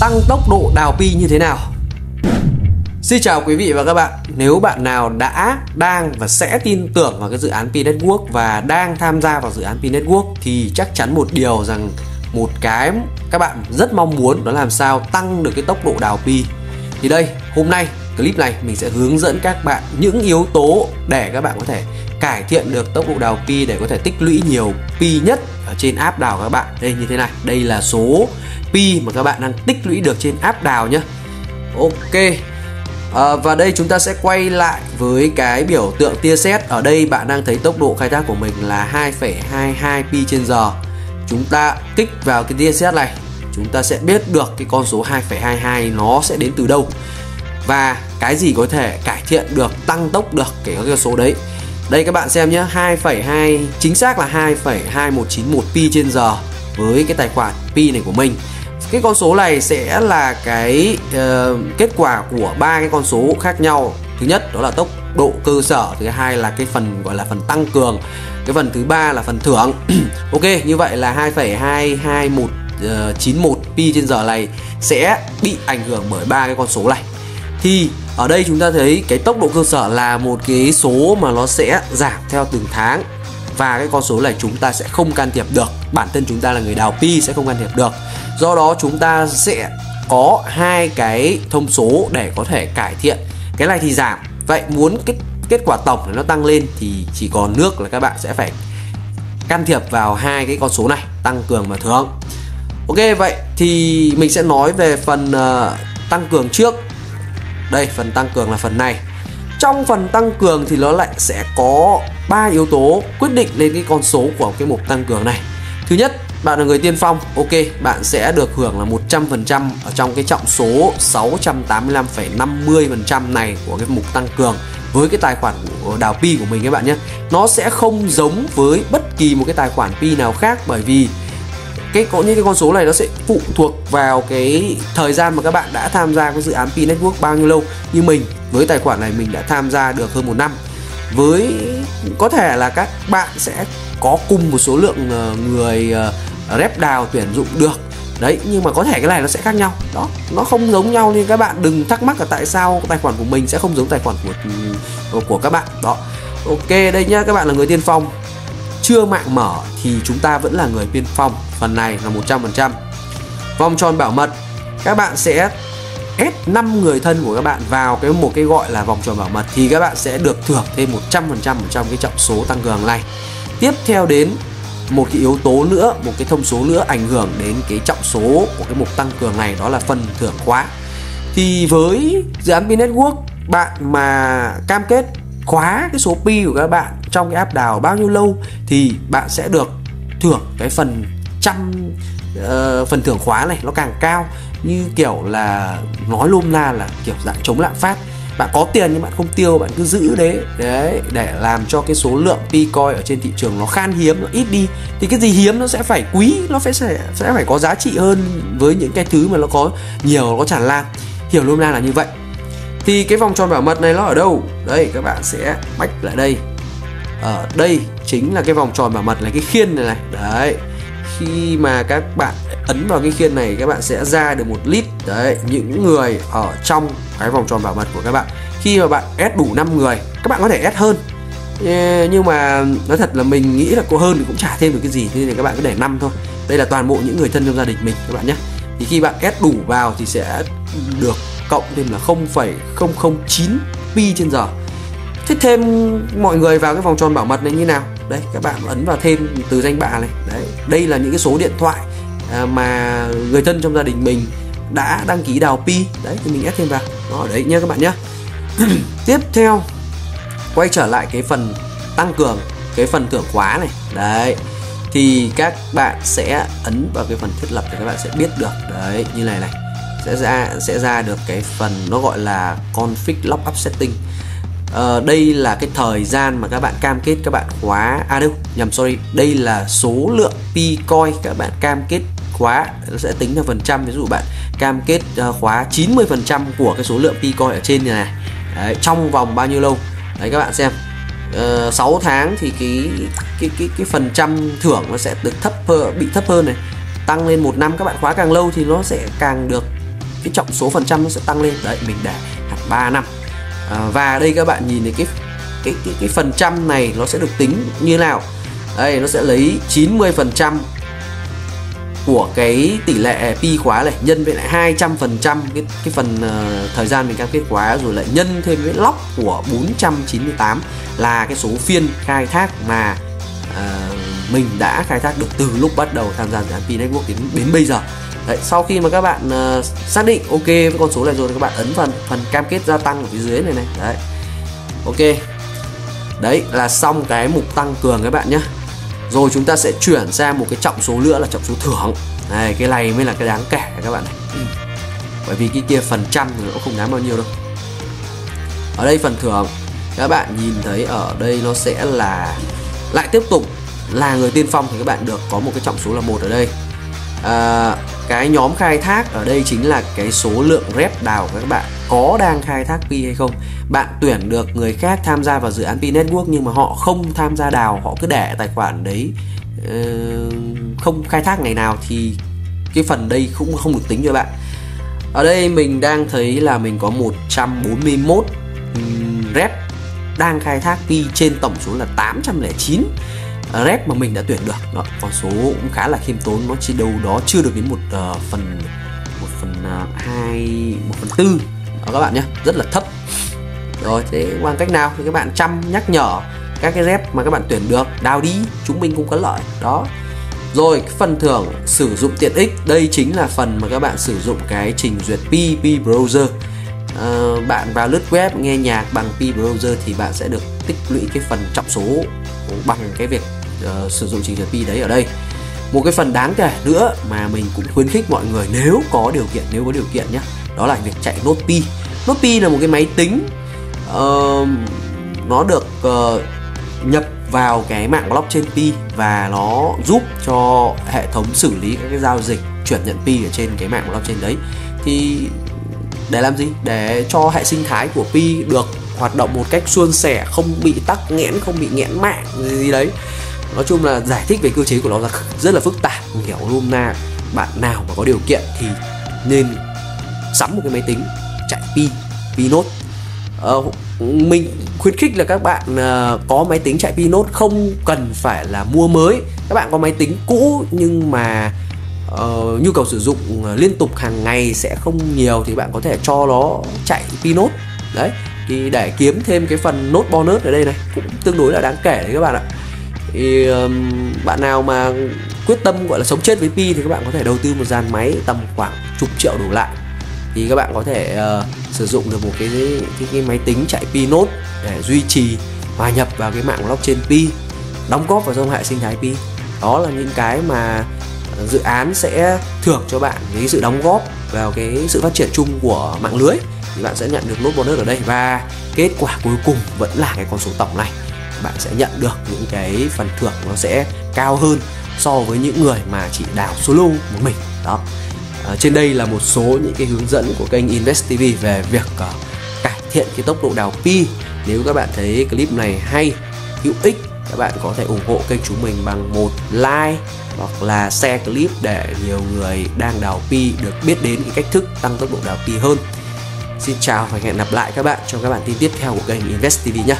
tăng tốc độ đào pi như thế nào? Xin chào quý vị và các bạn. Nếu bạn nào đã, đang và sẽ tin tưởng vào cái dự án Pi Network Và đang tham gia vào dự án Pi Network Thì chắc chắn một điều rằng Một cái các bạn rất mong muốn Đó là làm sao tăng được cái tốc độ đào Pi. Thì đây, hôm nay clip này mình sẽ hướng dẫn các bạn những yếu tố để các bạn có thể cải thiện được tốc độ đào pi để có thể tích lũy nhiều pi nhất ở trên app đào các bạn. Đây như thế này đây là số pi mà các bạn đang tích lũy được trên app đào nhé ok. À, và đây chúng ta sẽ quay lại với cái biểu tượng tia sét. Ở đây bạn đang thấy tốc độ khai thác của mình là 2,22 pi trên giờ. Chúng ta kích vào cái tia sét này chúng ta sẽ biết được cái con số 2,22 nó sẽ đến từ đâu. Và cái gì có thể cải thiện được tăng tốc được cái con số đấy. Đây các bạn xem nhé 2,2 chính xác là 2,2191 pi trên giờ với cái tài khoản pi này của mình cái con số này sẽ là cái uh, kết quả của ba cái con số khác nhau. Thứ nhất đó là tốc độ cơ sở. Thứ hai là cái phần gọi là phần tăng cường. Cái phần thứ ba là phần thưởng. Ok như vậy là 2,22191 ờ, pi trên giờ này sẽ bị ảnh hưởng bởi ba cái con số này. Thì ở đây chúng ta thấy cái tốc độ cơ sở là một cái số mà nó sẽ giảm theo từng tháng và cái con số này chúng ta sẽ không can thiệp được. Bản thân chúng ta là người đào pi sẽ không can thiệp được. Do đó chúng ta sẽ có hai cái thông số để có thể cải thiện cái này thì giảm. Vậy muốn kết kết quả tổng nó tăng lên thì chỉ còn nước là các bạn sẽ phải can thiệp vào hai cái con số này tăng cường và thưởng ok vậy thì mình sẽ nói về phần uh, tăng cường trước. Đây phần tăng cường là phần này trong phần tăng cường thì nó lại sẽ có ba yếu tố quyết định lên cái con số của cái mục tăng cường này. Thứ nhất bạn là người tiên phong ok bạn sẽ được hưởng là 100% ở trong cái trọng số 685,50% này của cái mục tăng cường với cái tài khoản của đào pi của mình các bạn nhé. Nó sẽ không giống với bất kỳ một cái tài khoản pi nào khác bởi vì cái có những cái con số này nó sẽ phụ thuộc vào cái thời gian mà các bạn đã tham gia cái dự án P Network bao nhiêu lâu. Như mình, với tài khoản này mình đã tham gia được hơn một năm. Với, có thể là các bạn sẽ có cùng một số lượng ờ, người ờ, rep đào tuyển dụng được. Đấy, nhưng mà có thể cái này nó sẽ khác nhau. Đó, nó không giống nhau nên các bạn đừng thắc mắc là tại sao tài khoản của mình sẽ không giống tài khoản của ừ, của các bạn. Đó. Ok, đây nhá, các bạn là người tiên phong chưa mạng mở thì chúng ta vẫn là người tiên phòng phần này là 100% vòng tròn bảo mật, các bạn sẽ ép 5 người thân của các bạn vào cái một cái gọi là vòng tròn bảo mật thì các bạn sẽ được thưởng thêm 100% trong cái trọng số tăng cường này. Tiếp theo đến một cái yếu tố nữa, một cái thông số nữa ảnh hưởng đến cái trọng số của cái mục tăng cường này, đó là phần thưởng khóa. Thì với dự án Pi Network, bạn mà cam kết khóa cái số pi của các bạn trong cái app đào bao nhiêu lâu thì bạn sẽ được thưởng cái phần trăm uh, phần thưởng khóa này nó càng cao. Như kiểu là nói lôm la là kiểu dạng chống lạm phát. Bạn có tiền nhưng bạn không tiêu bạn cứ giữ đấy. Đấy để làm cho cái số lượng pi coin ở trên thị trường nó khan hiếm nó ít đi thì cái gì hiếm nó sẽ phải quý nó phải sẽ sẽ phải có giá trị hơn với những cái thứ mà nó có nhiều nó có tràn lan hiểu lôm la là như vậy thì cái vòng tròn bảo mật này nó ở đâu? Đây, các bạn sẽ bách lại đây. Ở đây chính là cái vòng tròn bảo mật là cái khiên này này. Đấy, khi mà các bạn ấn vào cái khiên này, các bạn sẽ ra được một list đấy, những người ở trong cái vòng tròn bảo mật của các bạn. Khi mà bạn ép đủ 5 người, các bạn có thể ép hơn. Nhưng mà nói thật là mình nghĩ là có hơn thì cũng chả thêm được cái gì nên các bạn cứ để năm thôi. Đây là toàn bộ những người thân trong gia đình mình, các bạn nhé thì khi bạn ép đủ vào thì sẽ được cộng thêm là 0,009 pi trên giờ. Thế thêm mọi người vào cái vòng tròn bảo mật này như nào? Đây các bạn ấn vào thêm từ danh bạ này. Đấy đây là những cái số điện thoại à, mà người thân trong gia đình mình đã đăng ký đào pi. Đấy thì mình ép thêm vào. Đó đấy nhé các bạn nhé. Tiếp theo quay trở lại cái phần tăng cường cái phần thưởng khóa này. Đấy thì các bạn sẽ ấn vào cái phần thiết lập thì các bạn sẽ biết được. Đấy như này này sẽ ra sẽ ra được cái phần nó gọi là config lock up setting. Uh, đây là cái thời gian mà các bạn cam kết các bạn khóa à đâu nhầm sorry đây là số lượng pi coin các bạn cam kết khóa nó sẽ tính theo phần trăm. Ví dụ bạn cam kết uh, khóa 90 phần trăm của cái số lượng pi coin ở trên này, này. Đấy, trong vòng bao nhiêu lâu? Đấy các bạn xem. Ờ, uh, 6 tháng thì cái cái cái cái phần trăm thưởng nó sẽ được thấp hơn, bị thấp hơn này. Tăng lên một năm các bạn khóa càng lâu thì nó sẽ càng được cái trọng số phần trăm nó sẽ tăng lên. Đấy mình để hẳn 3 năm. À, và đây các bạn nhìn thấy cái cái cái cái phần trăm này nó sẽ được tính như nào? Đây nó sẽ lấy 90 phần trăm của cái tỷ lệ pi khóa này nhân với lại 200 phần trăm cái cái phần uh, thời gian mình cam kết khóa rồi lại nhân thêm với lóc của 498 là cái số phiên khai thác mà uh, mình đã khai thác được từ lúc bắt đầu tham gia dự án Pi Network đến đến bây giờ. Đấy, sau khi mà các bạn uh, xác định ok với con số này rồi thì các bạn ấn phần phần cam kết gia tăng ở phía dưới này này. Đấy. Ok. Đấy là xong cái mục tăng cường các bạn nhé rồi chúng ta sẽ chuyển sang một cái trọng số nữa là trọng số thưởng. Này cái này mới là cái đáng kể các bạn này. Bởi vì cái kia phần trăm thì nó không đáng bao nhiêu đâu. Ở đây phần thưởng các bạn nhìn thấy ở đây nó sẽ là lại tiếp tục là người tiên phong thì các bạn được có một cái trọng số là một ở đây à, cái nhóm khai thác ở đây chính là cái số lượng rep đào của các bạn có đang khai thác pi hay không. Bạn tuyển được người khác tham gia vào dự án pi network nhưng mà họ không tham gia đào họ cứ để tài khoản đấy uh, không khai thác ngày nào thì cái phần đây cũng không được tính cho bạn. Ở đây mình đang thấy là mình có 141 rep đang khai thác pi trên tổng số là 809 rep mà mình đã tuyển được. Đó, con số cũng khá là khiêm tốn nó chỉ đâu đó chưa được đến một uh, phần một phần uh, hai một phần tư. Đó các bạn nhé rất là thấp. Rồi thế bằng cách nào thì các bạn chăm nhắc nhở các cái rep mà các bạn tuyển được. Đào đi chúng mình cũng có lợi. Đó. Rồi cái phần thưởng sử dụng tiện ích. Đây chính là phần mà các bạn sử dụng cái trình duyệt PP browser. À, bạn vào lướt web nghe nhạc bằng P browser thì bạn sẽ được tích lũy cái phần trọng số bằng cái việc uh, sử dụng trình duyệt Pi đấy ở đây. Một cái phần đáng kể nữa mà mình cũng khuyến khích mọi người nếu có điều kiện nếu có điều kiện nhé đó là việc chạy nốt pi. Nốt pi là một cái máy tính uh, nó được uh, nhập vào cái mạng blockchain pi và nó giúp cho hệ thống xử lý các cái giao dịch chuyển nhận pi ở trên cái mạng blockchain đấy. Thì để làm gì? Để cho hệ sinh thái của pi được hoạt động một cách suôn sẻ không bị tắc nghẽn không bị nghẽn mạng gì đấy nói chung là giải thích về cơ chế của nó là rất là phức tạp. Hiểu hôm na bạn nào mà có điều kiện thì nên sắm một cái máy tính chạy pi pi nốt. Ờ, mình khuyến khích là các bạn uh, có máy tính chạy pi nốt không cần phải là mua mới. Các bạn có máy tính cũ nhưng mà uh, nhu cầu sử dụng ờ, liên tục hàng ngày sẽ không nhiều thì bạn có thể cho nó chạy pi đấy thì để kiếm thêm cái phần nốt bonus ở đây này cũng tương đối là đáng kể đấy các bạn ạ thì um, bạn nào mà quyết tâm gọi là sống chết với pi thì các bạn có thể đầu tư một dàn máy tầm khoảng chục triệu đổ lại. Thì các bạn có thể uh, sử dụng được một cái, cái cái máy tính chạy pi nốt để duy trì hòa nhập vào cái mạng blockchain pi đóng góp vào trong hệ sinh thái pi. Đó là những cái mà ờ, dự án sẽ thưởng cho bạn với sự đóng góp vào cái sự phát triển chung của mạng lưới. Thì bạn sẽ nhận được nốt bonus ở đây và kết quả cuối cùng vẫn là cái con số tổng này bạn sẽ nhận được những cái phần thưởng nó sẽ cao hơn so với những người mà chỉ đào solo một mình. Đó. À, trên đây là một số những cái hướng dẫn của kênh Invest TV về việc uh, cải thiện cái tốc độ đào pi. Nếu các bạn thấy clip này hay hữu ích các bạn có thể ủng hộ kênh chúng mình bằng một like hoặc là share clip để nhiều người đang đào pi được biết đến cái cách thức tăng tốc độ đào pi hơn. Xin chào và hẹn gặp lại các bạn trong các bản tin tiếp theo của kênh Invest TV nhé!